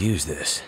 use this.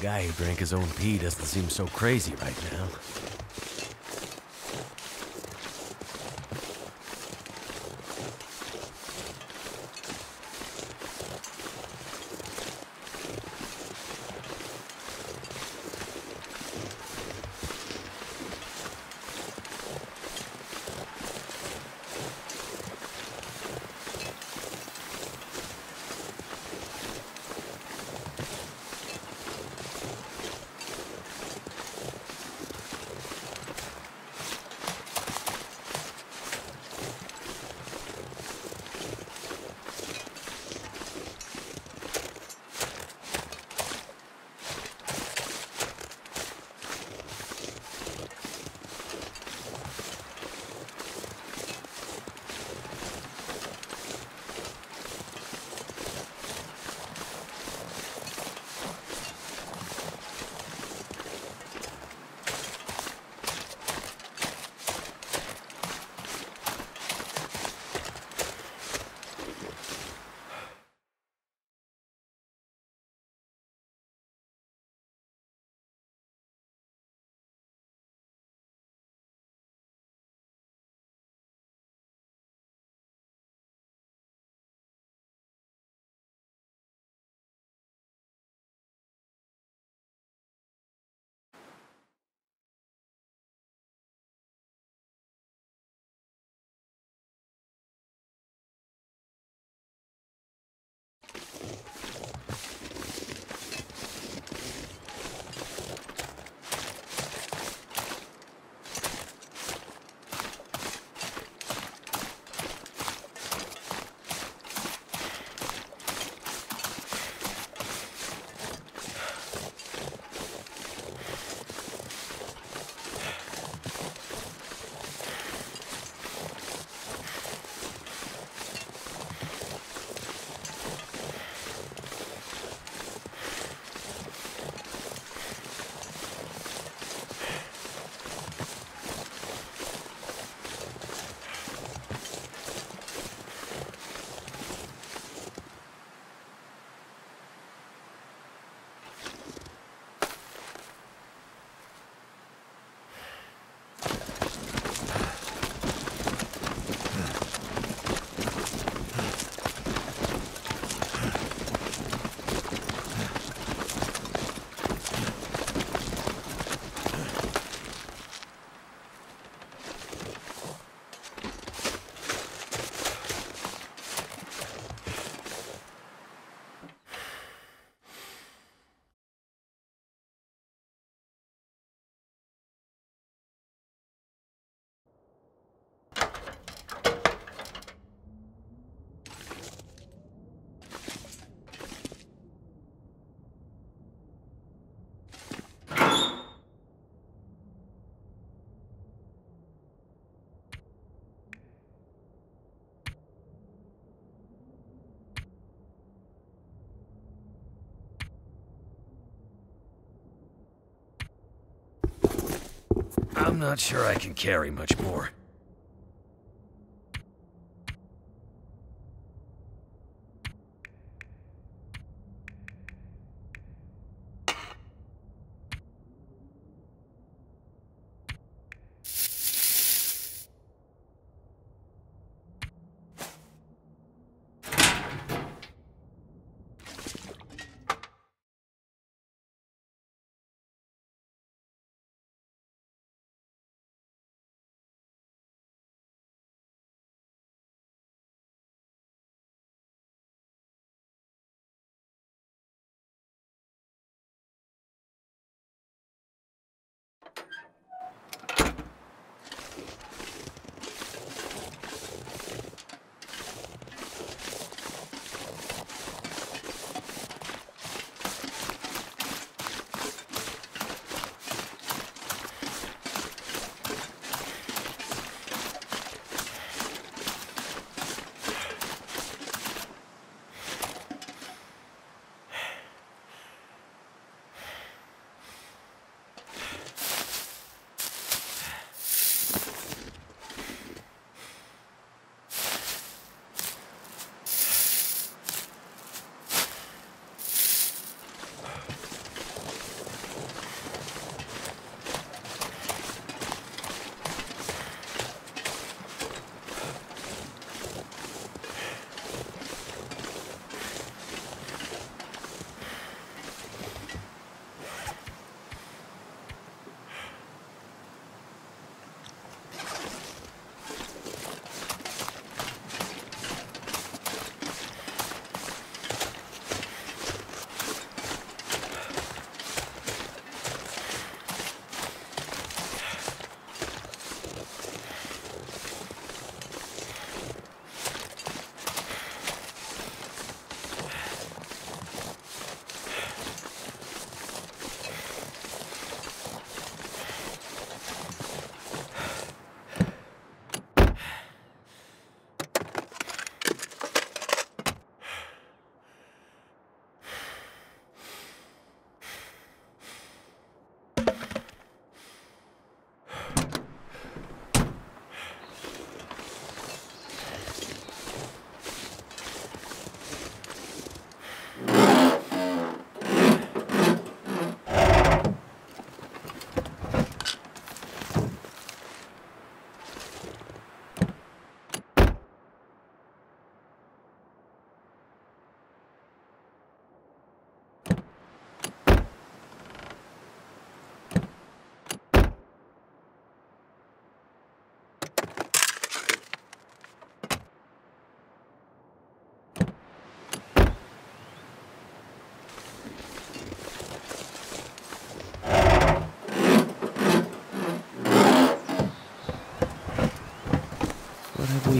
Guy who drank his own pee doesn't seem so crazy right now. I'm not sure I can carry much more.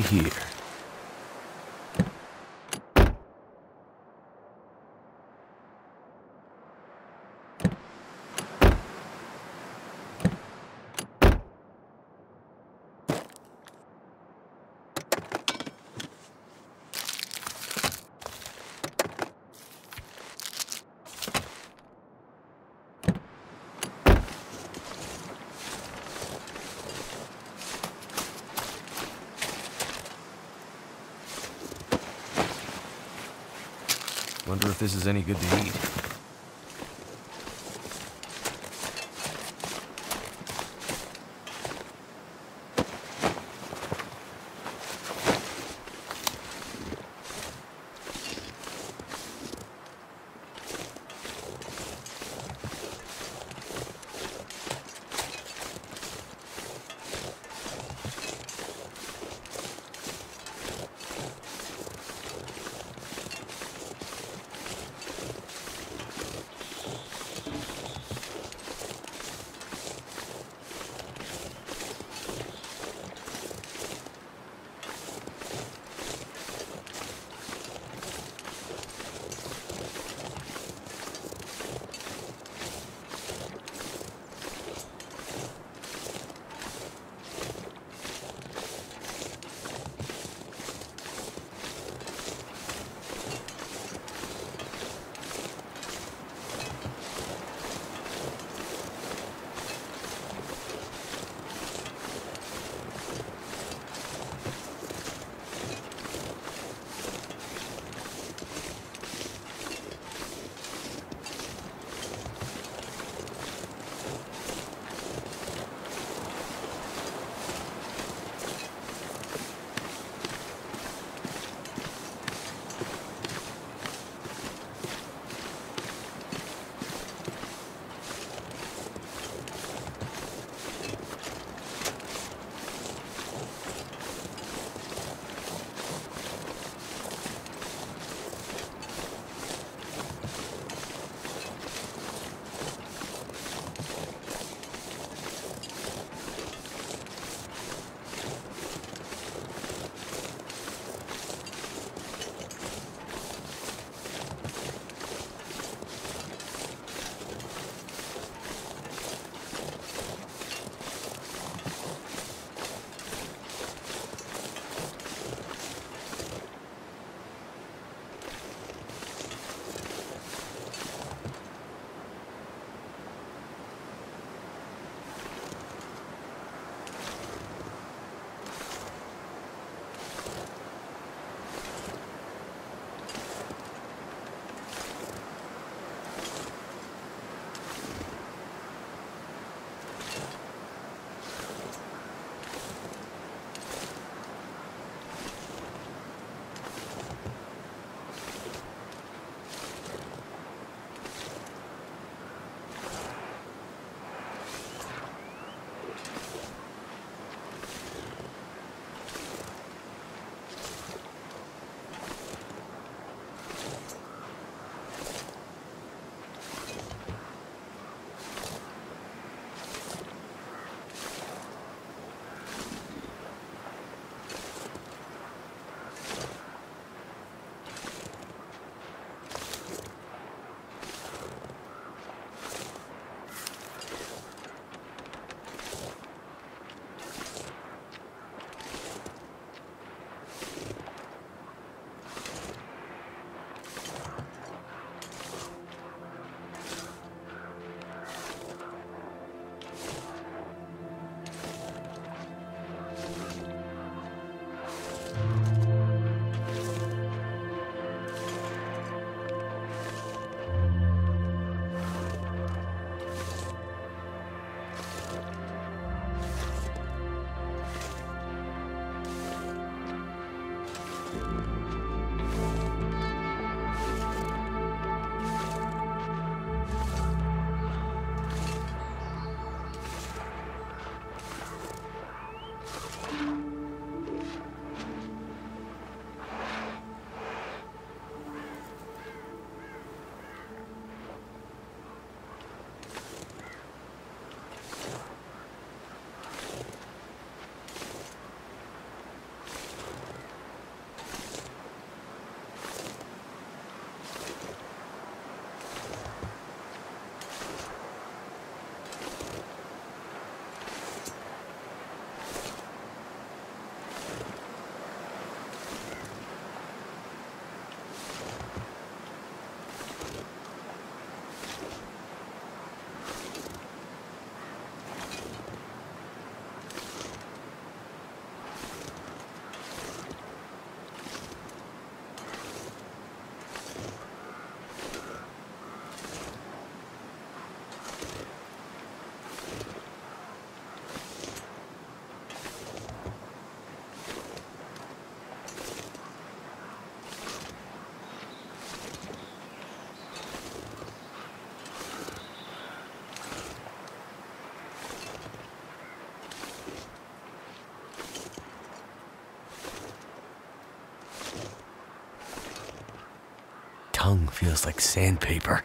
Here? Wonder if this is any good to eat. Tongue feels like sandpaper.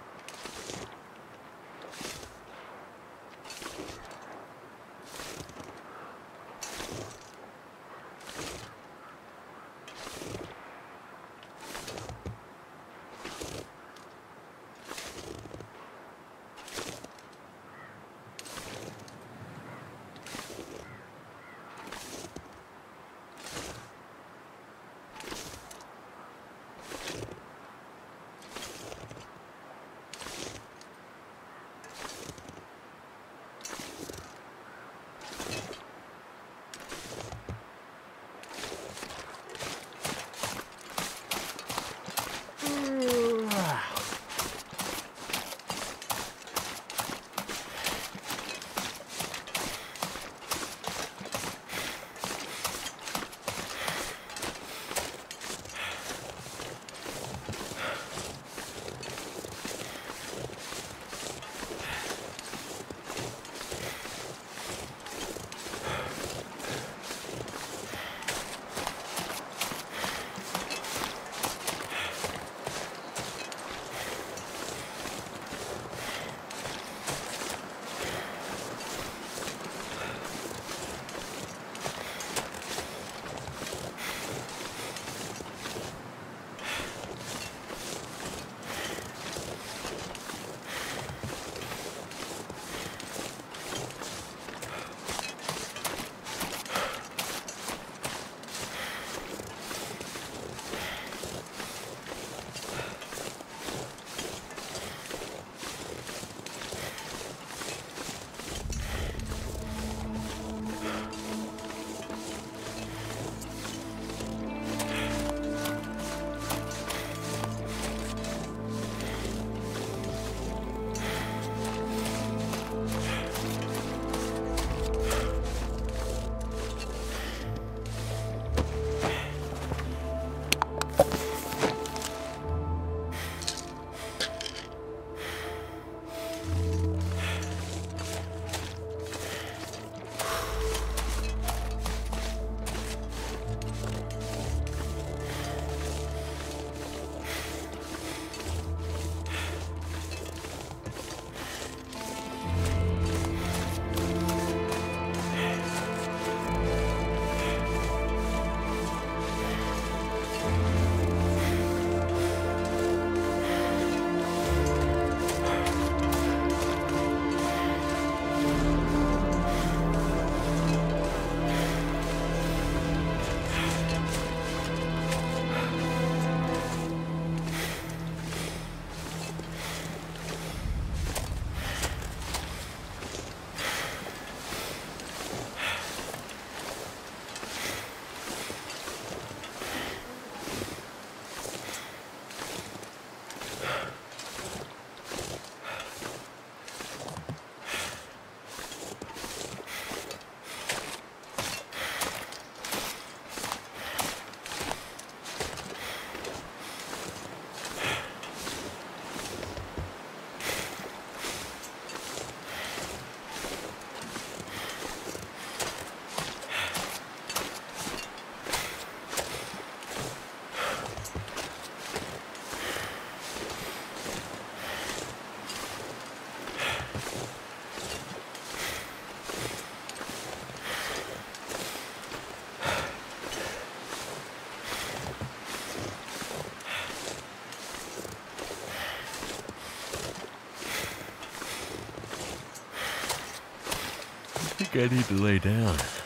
I need to lay down.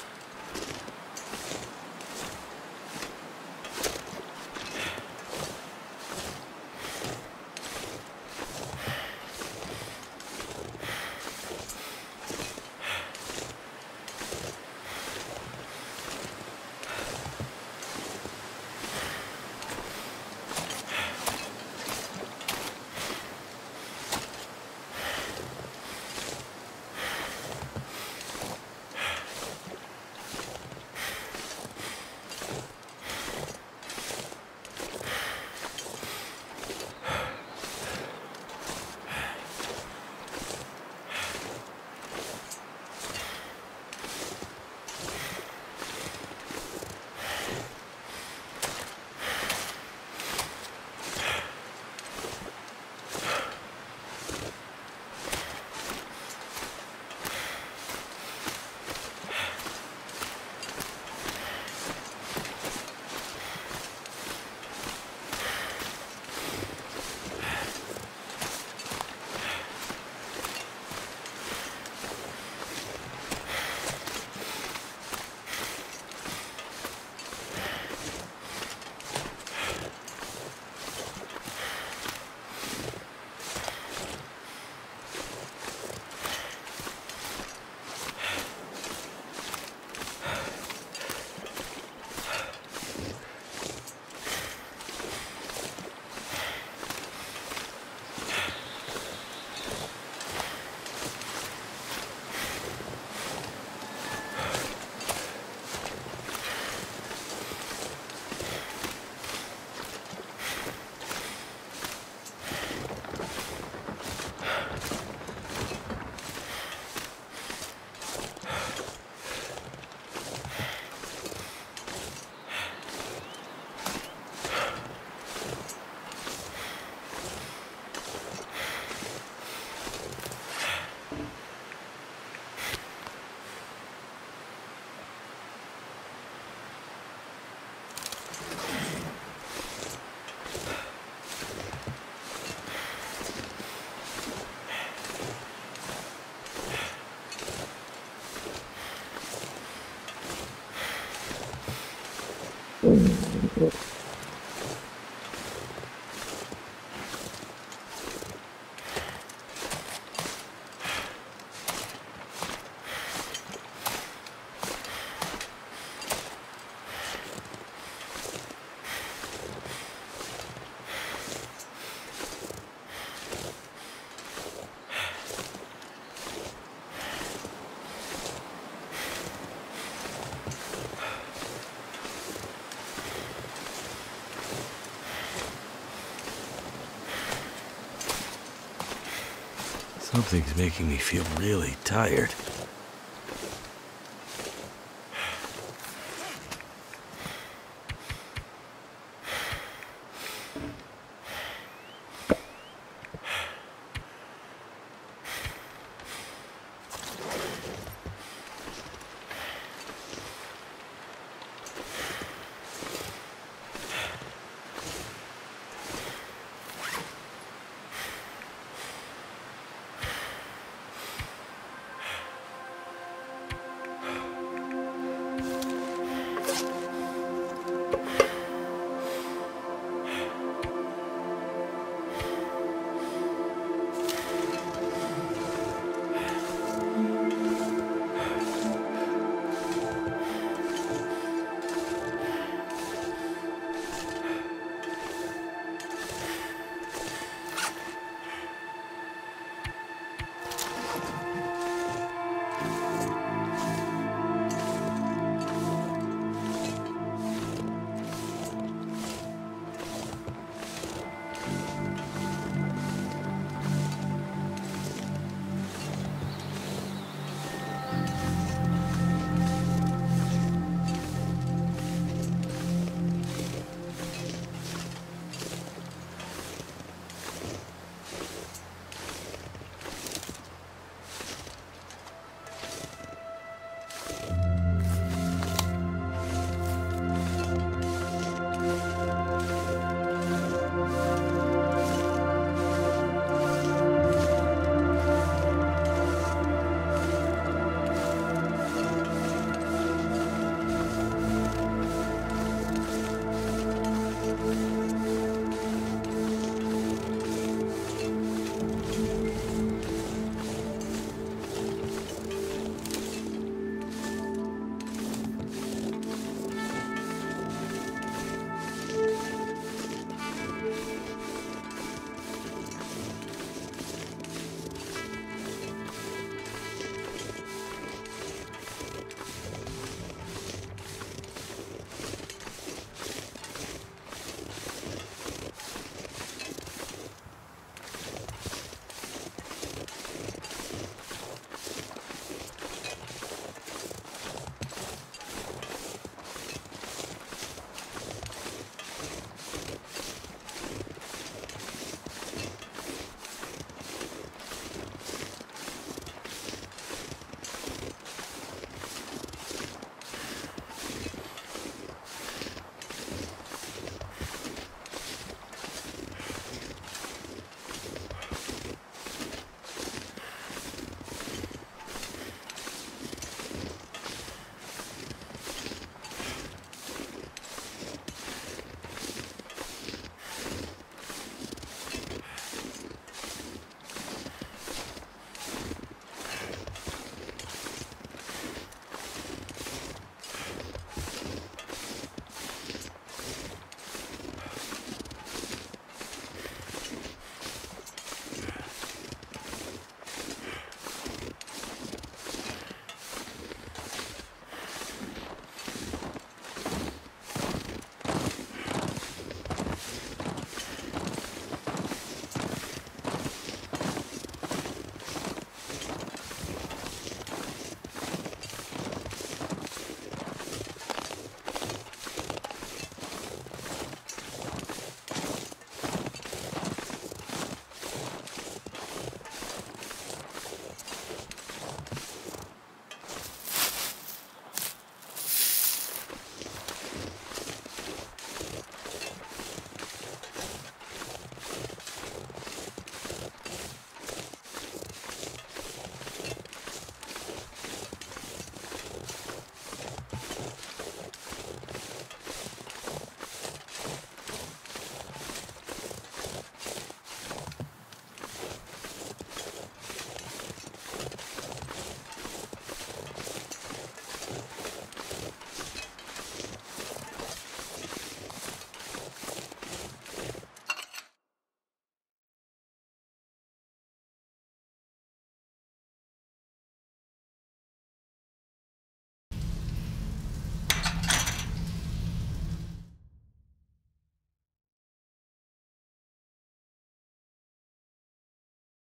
Something's making me feel really tired.